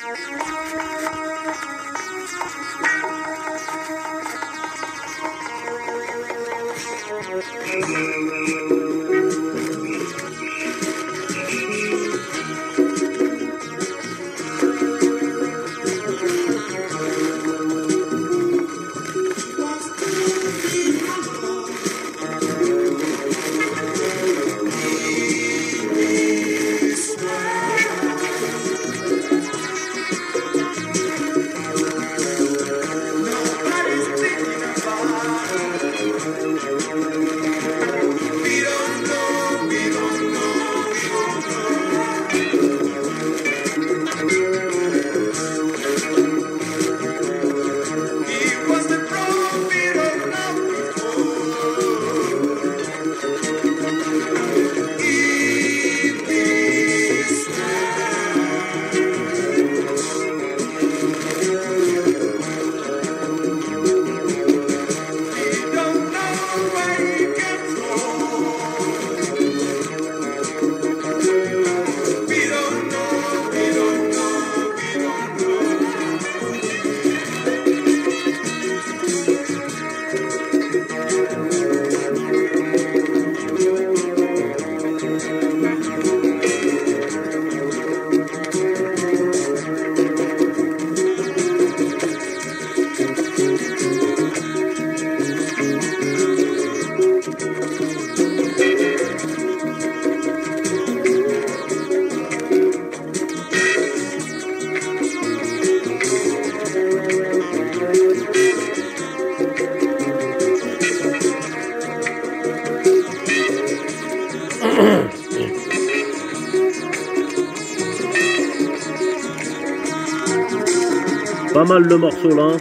Thank you. Pas mal le morceau là.